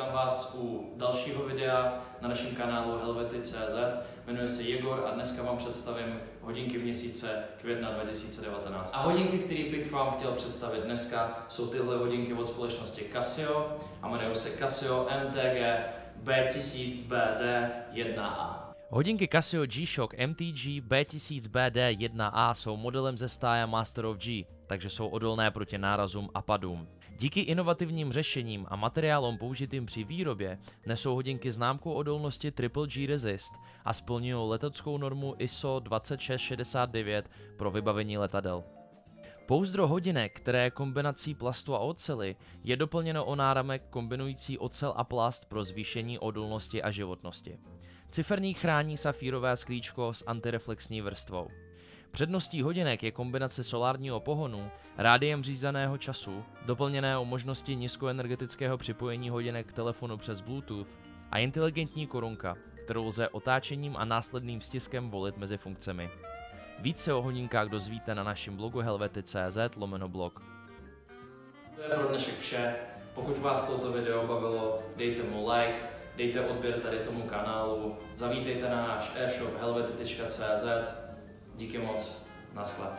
vítám vás u dalšího videa na našem kanálu Helvety.cz. Jmenuji se Jegor a dneska vám představím hodinky měsíce května 2019. A hodinky, které bych vám chtěl představit dneska, jsou tyhle hodinky od společnosti Casio a jmenují se Casio MTG B1000BD1A. Hodinky Casio G-Shock MTG B1000BD1A jsou modelem ze stáje Master of G, takže jsou odolné proti nárazům a padům. Díky inovativním řešením a materiálům použitým při výrobě nesou hodinky známku odolnosti Triple G Resist a splňují leteckou normu ISO 2669 pro vybavení letadel. Pouzdro hodinek, které je kombinací plastu a ocely, je doplněno o náramek kombinující ocel a plast pro zvýšení odolnosti a životnosti. Ciferník chrání safírové sklíčko s antireflexní vrstvou. Předností hodinek je kombinace solárního pohonu, rádiem řízeného času, doplněné o možnosti nízkoenergetického připojení hodinek k telefonu přes Bluetooth a inteligentní korunka, kterou lze otáčením a následným stiskem volit mezi funkcemi. Více o hodinkách dozvíte na našem blogu helvety.cz lomeno blog. To je pro dnešek vše. Pokud vás toto video bavilo, dejte mu like, dejte odběr tady tomu kanálu, zavítejte na náš e-shop helvety.cz Díky moc, naschle.